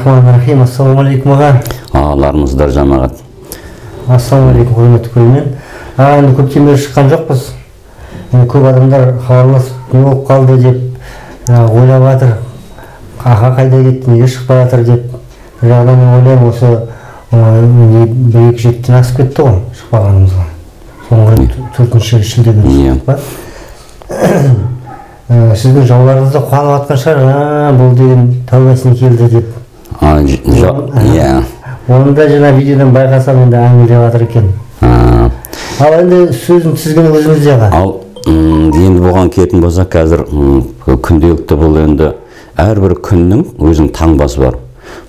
рахманиррахим ассалаумағалейкум аға. Аларыңыздар жамағат ассалаумағалейкум құрметті көрермен. А енді көптен бері шыққан жоқпыз. Енді көп адамдар хабарласып не болып қалды деп ойлап жатыр. Аға қайда кетті неге шықпай жатыр деп бір жағынан мен ойлаймын. Осы бір екі жетіден асып кетті ғой шықпағанымызға. Соңғы рет төртінші шілде күні Иә. сіздің жауларыңыз да қуанып жатқан шығар. «А, бұл деген тәубасіне келді деп. Иә оны да жаңа видеодан байқасам енді әңгімелеп жатыр екен ал енді сөздің тізгіні өзіңізде аға ал енді бұған келетін болсақ қазір күнделікті бұл енді әрбір күннің өзінің таңбасы бар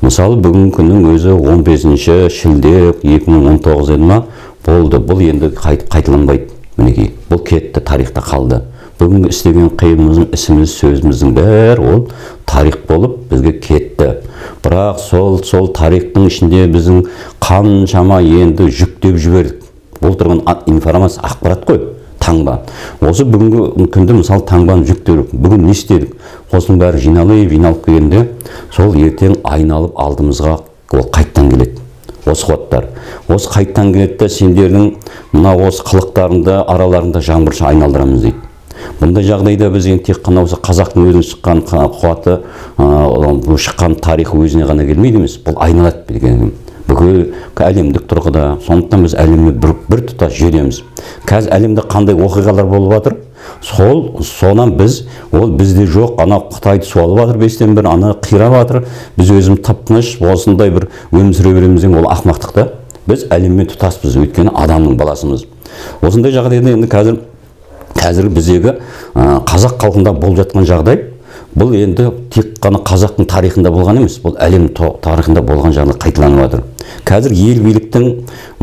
мысалы бүгінгі күннің өзі 15 шілде 2019 еді ма болды бұл енді қайт, қайталанбайды мінекей бұл кетті тарихта қалды бүгінгі істеген қимылымыз ісіміз сөзіміздің бәрі ол тарих болып бізге кетті. Бірақ сол сол тарихтың ішінде біздің қаншама енді жүктеп жібердік. Бұл тұрған информация ақпарат қой таңба. Осы бүгінгі күнде мысалы таңбаны жүктедік. Бүгін не істедік? Осының бәрі жиналып жиналып келгенде сол ертең айналып алдымызға ол қайттан келеді. Осы қуаттар осы қайттан келеді да сендердің мына осы қылықтарыңды араларыңда жаңбырша айналдырамыз дейді. Бұндай жағдайда біз енді тек қана осы қазақтың өзінің шыққан қа- қуаты бұл шыққан тарихы өзіне ғана келмейді емес бұл айналады деген. Бүкіл әлемдік тұрғыда сондықтан біз әлеммен бір, бір тұтас жүреміз қазір әлемде қандай оқиғалар болып жатыр? Сол сонан біз ол бізде жоқ ана қытайды суалып жатыр бестен бір ана қирап жатыр. Біз өзіміз тып тыныш осындай бір өмір сүре береміз деген ол ақымақтық та. Біз әлеммен тұтаспыз өйткені адамның баласымыз. Осындай жағдайда енді қазір қазір біздегі қазақ халқында болып жатқан жағдай бұл енді тек қана қазақтың тарихында болған емес бұл әлем тарихында болған жағдай қайталанып жатыр. Қазір ел биліктің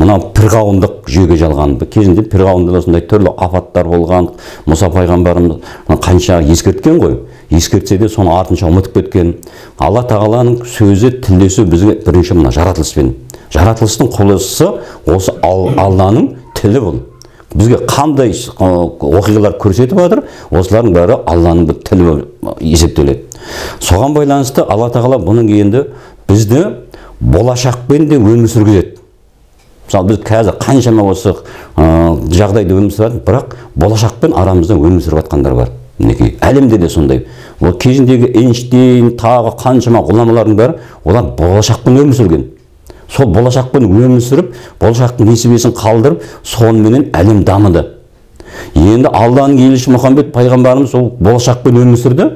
мынау пірғауындық жүйеге жалған. Кезінде пірғауында осындай түрлі апаттар болған. Мұса пайғамбарымыз қанша ескерткен ғой? Ескертсе де соны артынша ұмытып кеткен. Алла тағаланың сөзі тілдесу бізге бірінші мына жаратылыспен. Жаратылыстың құбылысы осы ал- алланың тілі бұл. Бізге қандай оқиғалар көрсетіп жатыр осылардың бәрі алланың бір тілі есептеледі. Соған байланысты алла тағала бұның енді бізді болашақпен де өмір сүргізеді. Мысалы біз қазір қаншама осы ы, жағдайда өмір сүріп бірақ болашақпен арамызда өмір сүріп жатқандар бар мінекей. Әлемде де сондай. Ол кезіндегі эйнштейн тағы қаншама ғұламалардың бәрі олар болашақпен өмір сүрген. Сол болашақпен өмір сүріп болашақтың несібесін қалдырып соныменен әлем дамыды. Енді алланың елшісі мұхаммед пайғамбарымыз сол болашақпен өмір сүрді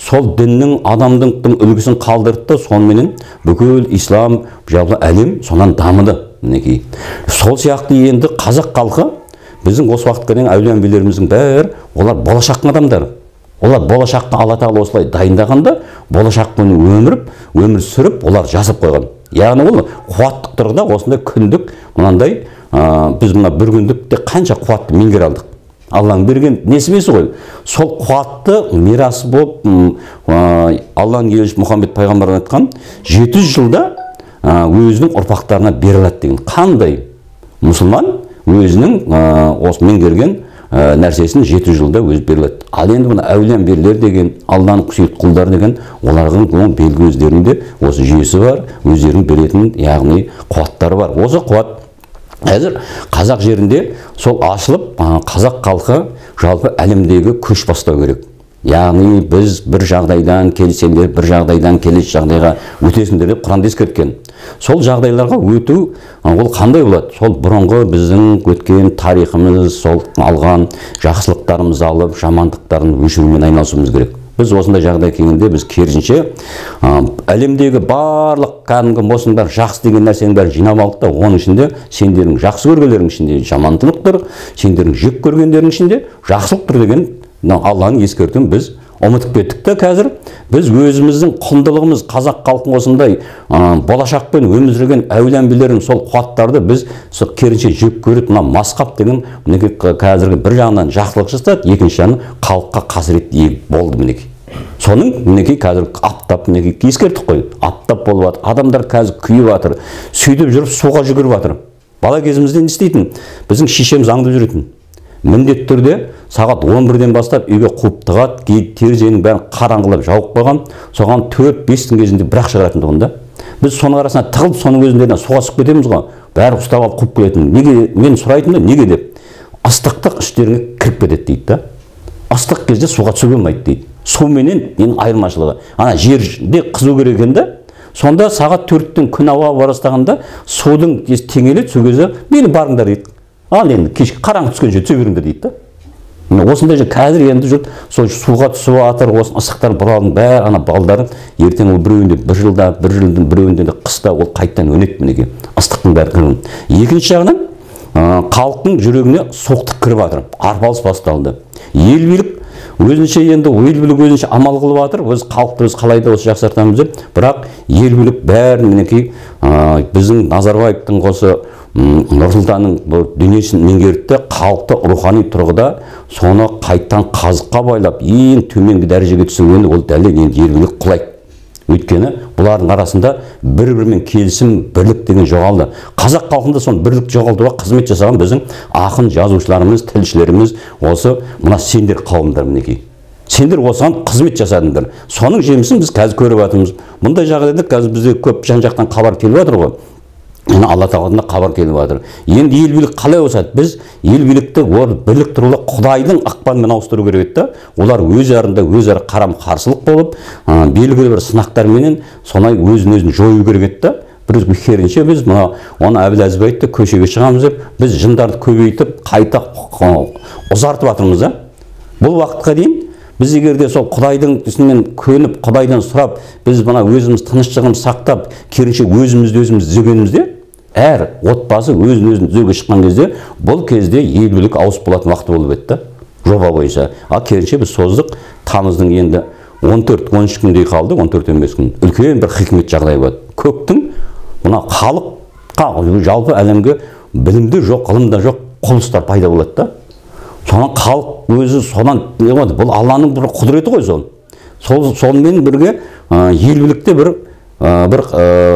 сол діннің адамдың үлгісін қалдырды соныменен бүкіл ислам жалпы әлем сонан дамыды мінекей. Сол сияқты енді қазақ халқы біздің осы уақытқа дейін әулие әмбиелеріміздің бәрі олар болашақтың адамдары. Олар болашаққа алла тағала осылай дайындағанда болашақпен өміріп өмір сүріп олар жазып қойған. Яғни ол қуаттық тұрғыда осындай күндік мынандай ә, біз мына бір күндікте қанша қуатты меңгере алдық. Алланың берген несібесі ғой. Сол қуатты мирасы болып ә, алланың елшісі мұхаммед пайғамбар айтқан 700 жылда ә, өзінің ұрпақтарына бере алады деген. Қандай? Мұсылман өзінің ә, осы меңгерген ә, нәрсесін жеті жылда өзі беріледі. Ал енді мына әулие әмбиелер деген алланың сүйікті құлдары деген олардың белгі өздерінде осы жүйесі бар өздерінің беретін яғни қуаттары бар. Осы қуат қазір қазақ жерінде сол ашылып қазақ халқы жалпы әлемдегі көш бастау керек. Яғни біз бір жағдайдан келсеңдер бір жағдайдан келесі жағдайға өтесіңдер деп құранда ескерткен сол жағдайларға өту ол қандай болады? Сол бұрынғы біздің өткен тарихымыз сол алған жақсылықтарымызды алып жамандықтарын өшірумен айналысуымыз керек. Біз осындай жағдай келгенде біз керісінше әлемдегі барлық кәдімгі бәрі жақсы деген нәрсенің бәрін жинап алдық та оның ішінде сендердің жақсы көргендерің ішінде жамандылық тұр сендердің жек көргендерің ішінде жақсылық тұр деген мынау алланың ескертуін біз ұмытып кеттік та қазір. Біз өзіміздің құндылығымыз қазақ халқын осындай ә, болашақпен өмір сүрген әулие сол қуаттарды біз сол керісінше жек көріп мына масқап деген мінекей қазіргі бір жағынан жақсылық жасады екінші жағынан халыққа қасірет болды мінекей. Соның мінекей қазір аптап мінекей ескерттік қой. Аптап болып жатыр. Адамдар қазір күйіп жатыр сөйтіп жүріп суға жүгіріп жатыр. Бала кезімізде не істейтін? Біздің шешеміз аңдып жүретін. Міндетті түрде сағат 11-ден бастап үйге қуып тығады ке- терезенің бәрін қараңғылап жауып қойған соған төрт бестің кезінде бір ақ шығаратын тұғын да. Біз соның арасына тығылып соның өзінде суға түсіп кетеміз ғой. Бәрі ұстап алып қуып келетін. Неге мен сұрайтын да неге деп. Ыстықтық іштеріңе кіріп кетеді дейді да. Ыстық кезде суға түсуге болмайды дейді. Суменен ненің айырмашылығы. Ана жерде қызу керек екен да. Сонда сағат төрттен күн ауа бастағанда судың теңеледі сол кезде мейлі барыңдар дейді. Ал енді кешке қараңғы түскенше түсе беріңдер дейді да осындай же қазір енді жұрт сол суға түсіп жатыр осы ыстықтар бұралдың бәрі ана балдары ертең ол біреуінде бір жылда бір жылдың біреуінде де қыста ол қайтадан өнеді мінекей ыстықтың бәрі кірген екінші жағынан халықтың жүрегіне суықтық кіріп жатыр арпалыс басталды ел билік өзінше енді ел билік өзінше амал қылып жатыр өз халықты біз қалай да осы жақсартамыз деп бірақ ел билік бәрін мінекей ә, біздің назарбаевтың осы нұрсұлтанның бұл дүниесін меңгерді халықты рухани тұрғыда соны қайттан қазыққа байлап ең төменгі дәрежеге түсіргені ол дәлел енді ел билік құлайды өйткені бұлардың арасында бір бірімен келісім бірлік деген жоғалды. Қазақ халқында соны бірлік жоғалтуға қызмет жасаған біздің ақын жазушыларымыз тілшілеріміз осы мына сендер қауымдар мінекей. Сендер осыған қызмет жасадыңдар. Соның жемісін біз қазір көріп жатырмыз. Мұндай жағдайда қазір бізде көп жан жақтан хабар келіп жатыр ғой. Міне алла тағаладан хабар келіп жатыр енді ел билік қалай ауысады біз ел билікті ол бірлік туралы құдайдың ақпанымен ауыстыру керек еді да олар өз арында өзара қарам қарсылық болып белгілі бір сынақтарменен сонай өзін өзін жою керек еді да. Бір керінше біз мына оны әбіл айтты көшеге шығамыз деп біз жындарды көбейтіп қайта ұзартып жатырмыз да. Бұл уақытқа дейін біз егер де сол құдайдың ісімен көніп құдайдан сұрап біз мына өзіміз тыныштығымызды сақтап керісінше өзімізді өзіміз түзегенімізде әр отбасы өзін өзін түзеуге шыққан кезде бұл кезде ел билік ауысып болатын уақыт болып еді жоба бойынша. Ал керісінше біз создық тамыздың енді 14-13 күндей қалды 14-15 күн. Үлкен бір хикмет жағдай болады. Көктің мына халыққа жалпы әлемге білімде жоқ ғылымда жоқ құбылыстар пайда болады да. Содан халық өзі содан не болады бұл алланың бір құдіреті ғой сол. Сол сонымен бірге ел билікте бір бір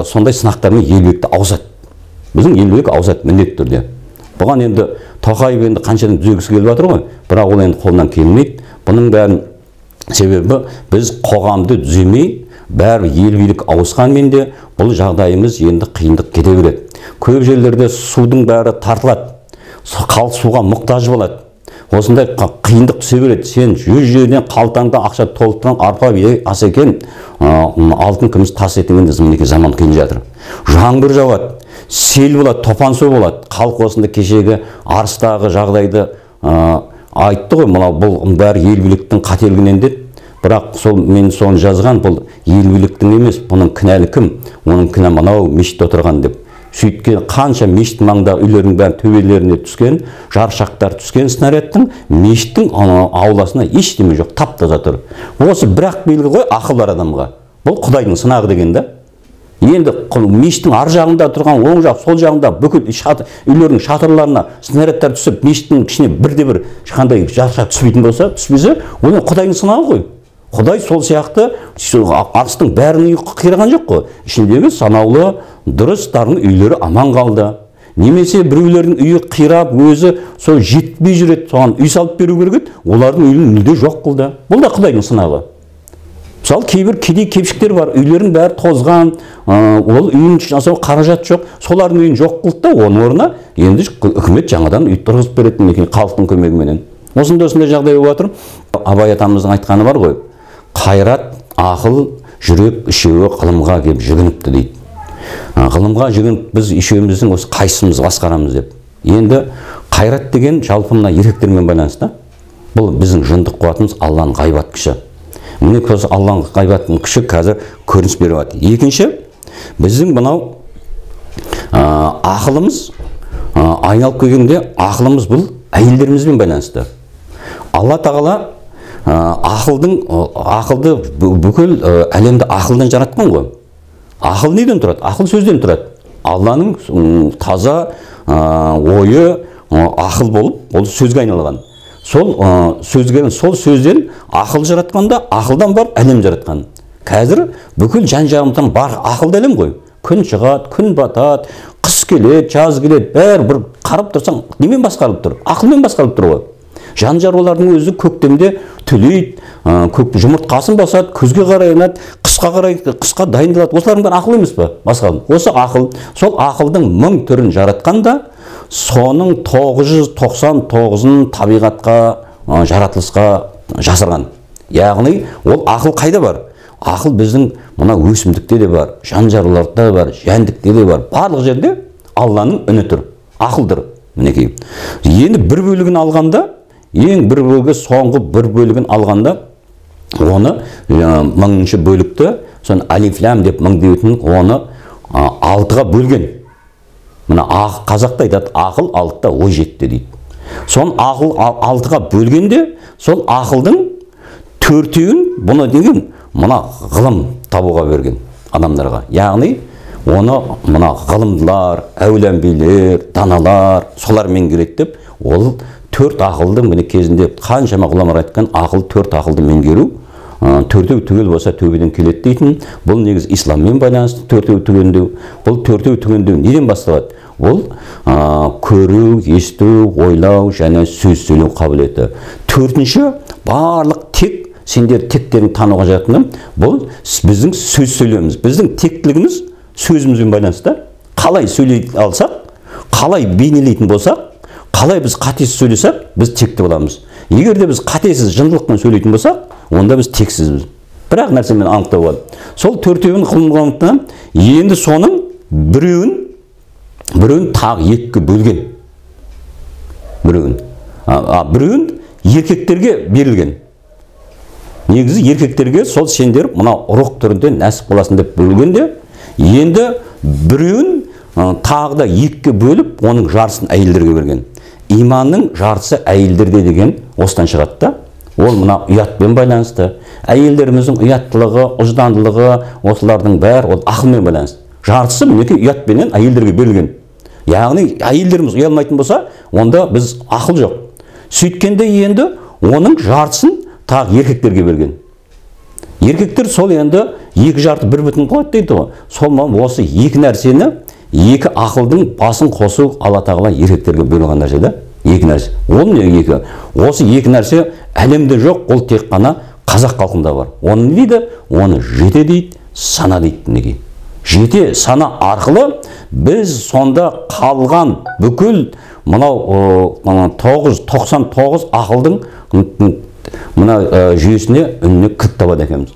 сондай сынақтармен ел билікті ауысады біздің ел билік ауысады міндетті түрде. Бұған енді тоқаев енді қаншадан түзегісі келіп жатыр ғой. Бірақ ол енді қолынан келмейді. Бұның бәрін себебі біз қоғамды түземей бәрі ел билік ауысқанмен де бұл жағдайымыз енді қиындық кете береді. Көп жерлерде судың бәрі тартылады. Халық суға мұқтаж болады. Осындай қиындық түсе береді. Сен жүз жерден қалтаңда ақша толтырған арпа ас екен алтын күміс тас етегенде мінекей заман келе жатыр. Жаңбыр жауады сел болады топан су болады. Халық осында кешегі арыстағы жағдайды айтты ғой. Мынау бұл бәрі ел биліктің қателігінен деді бірақ сол мен соны жазған бұл ел биліктің емес бұның кінәлі кім? Оның кінә мынау мешітте отырған деп. Сөйткен қанша мешіт маңындағы үйлердің бәрі төбелеріне түскен жаршақтар түскен снарядтың мешіттің ауласына ештеме жоқ тап таза тұр. Осы бір ақ белгі ғой ақыл бар адамға. Бұл құдайдың сынағы деген да. Енді мешіттің ар жағында тұрған оң жақ сол жағында бүкіл шат, үйлердің шатырларына снарядтар түсіп мешіттің ішіне бірде бір ешқандай жаршақ түспейтін болса түспесе ол құдайдың сынағы ғой. Құдай сол сияқты арыстың бәрінің үйі қираған жоқ қой. Ішіндегі санаулы дұрыс дарын үйлері аман қалды. Немесе біреулердің үйі қирап өзі сол жетпей жүреді соған үй салып беру керек еді олардың үйін мүлде жоқ қылды. Бұл да құдайдың сынағы. Мысалы кейбір кедей кепшіктер бар үйлерінің бәрі тозған ол үйін қаражат жоқ солардың үйін жоқ қылды да оның орнына енді үкімет жаңадан үй тұрғызып береді мінекей халықтың көмегіменен. Осындай осындай жағдай болып жатыр абай атамыздың айтқаны бар ғой. Қайрат ақыл жүрек үшеуі ғылымға келіп жүгініпті дейді. Ғылымға жүгініп біз үшеуміздің осы қайсымыз басқарамыз деп. Енді қайрат деген жалпы мына еркектермен байланысты бұл біздің жындық қуатымыз алланың ғайбат күші. Міне осы алланың ғайбаттың күші қазір көрініс беріп жатыр. Екінші біздің мынау ә, ақылымыз айналып келгенде ақылымыз бұл әйелдерімізбен байланысты. Алла тағала ақылдың ақылды бүкіл әлемді ақылдан жаратқан ғой. Ақыл неден тұрады? Ақыл сөзден тұрады. Алланың таза ойы ақыл болып ол сөзге айналған. Сол сөзге сол сөзден ақыл жаратқанда ақылдан барып әлем жаратқан. Қазір бүкіл жан жағымыздан бар ақылды әлем ғой. Күн шығады күн батады қыс келеді жаз келеді бәрі бір қарап тұрсаң немен басқарылып тұр? Ақылмен басқарылып тұр ғой. Жан жарулардың өзі көктемде түлейді көк жұмыртқасын басады күзге қарай қысқа қарай қысқа дайындалады. Осылардың бәрі ақыл емес па басқа осы ақыл сол ақылдың мың түрін жаратқанда соның 999-ын табиғатқа жаратылысқа жасырған. Яғни ол ақыл қайда бар? Ақыл біздің мына өсімдікте де бар жан жануарларда да бар жәндікте де бар. Барлық жерде алланың үні тұр ақыл мінекей. Енді бір бөлігін алғанда ең бір бөлігі соңғы бір бөлігін алғанда оны мыңыншы бөлікті соны алифлям деп мың дейтін оны алтыға бөлген. Мына ақ, қазақта айтады ақыл алтыда ой жетті дейді. Соны ақыл алтыға бөлгенде сол ақылдың төртеуін бұны деген мына ғылым табуға берген адамдарға. Яғни оны мына ғылымдылар әулиелер даналар солар меңгереді деп ол төрт ақылды міне кезінде қаншама ғұламалар айтқан ақыл төрт ақылды меңгеру төртеу түгел болса төбеден келеді дейтін. Бұл негізі исламмен байланысты төртеу түгендеу. Бұл төртеу түгендеу неден басталады? Ол ә, көру есту ойлау және сөз сөйлеу қабілеті. Төртінші барлық тек сендер тектерін тануға жатқаны бұл біздің сөз сөйлеуіміз біздің тектілігіміз сөзімізбен байланысты. Қалай сөйлей алсақ қалай бейнелейтін болсақ қалай біз қатесіз сөйлесек біз текті боламыз. Егер де біз қатесіз жындылықпен сөйлейтін болсақ онда біз тексізбіз. Бір ақ нәрсемен анықтауға болады. Сол төртеуін ғылым енді соның біреуін біреуін тағы екіге бөлген. Біреуін. А, біреуін еркектерге берілген. Негізі еркектерге сол сендер мына рух түрінде нәсіп боласың деп бөлгенде енді біреуін тағы да екіге бөліп оның жартысын әйелдерге берген. Иманның жартысы әйелдерде деген осыдан шығады да. Ол мына ұятпен байланысты. Әйелдеріміздің ұяттылығы ұждандылығы осылардың бәрі ол ақылмен байланысты. Жартысы мінекей ұятпенен әйелдерге берілген. Яғни әйелдеріміз ұялмайтын болса онда біз ақыл жоқ. Сөйткенде енді оның жартысын тағы еркектерге берген. Еркектер сол енді екі жарты бір бүтін қылады дейді ғой. Сол осы екі нәрсені екі ақылдың басын қосу алла тағала еркектерге бұйырған нәрсе да екі нәрсе. Ол не екі? Осы екі нәрсе әлемде жоқ ол тек қана қазақ халқында бар. Оны не дейді оны жете дейді сана дейді мінекей. Жете сана арқылы біз сонда қалған бүкіл мынау тоғыз тоқсан тоғыз ақылдың мына жүйесіне үніне кілт табады екенбіз.